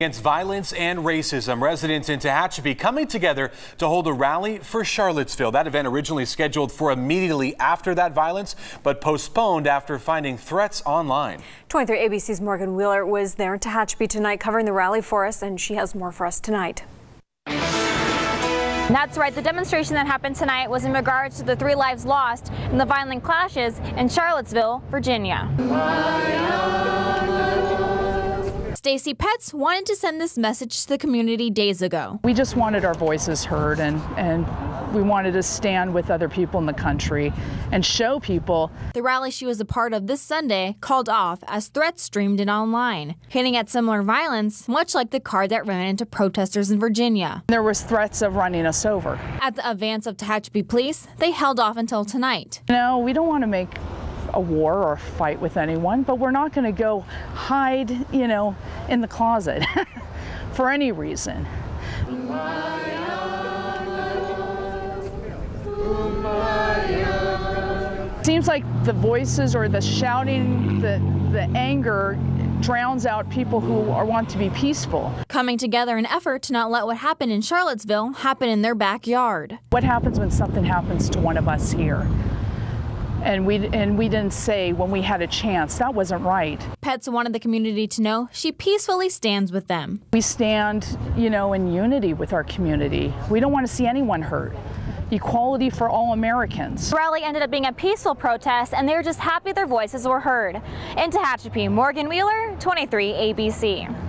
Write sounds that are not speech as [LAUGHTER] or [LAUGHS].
Against violence and racism, residents in Tehachapi coming together to hold a rally for Charlottesville. That event originally scheduled for immediately after that violence, but postponed after finding threats online. 23 ABC's Morgan Wheeler was there in Tehachapi tonight covering the rally for us, and she has more for us tonight. That's right. The demonstration that happened tonight was in regards to the three lives lost in the violent clashes in Charlottesville, Virginia. Stacy Pets wanted to send this message to the community days ago. We just wanted our voices heard and, and we wanted to stand with other people in the country and show people. The rally she was a part of this Sunday called off as threats streamed in online, hinting at similar violence, much like the car that ran into protesters in Virginia. There was threats of running us over. At the advance of Tehachapi police, they held off until tonight. No, we don't want to make a war or fight with anyone, but we're not going to go hide, you know, in the closet [LAUGHS] for any reason. Seems like the voices or the shouting, the, the anger drowns out people who are, want to be peaceful. Coming together in effort to not let what happened in Charlottesville happen in their backyard. What happens when something happens to one of us here? And we and we didn't say when we had a chance that wasn't right. Petz wanted the community to know she peacefully stands with them. We stand, you know, in unity with our community. We don't want to see anyone hurt. Equality for all Americans. The rally ended up being a peaceful protest, and they were just happy their voices were heard. In Tehachapi, Morgan Wheeler, 23 ABC.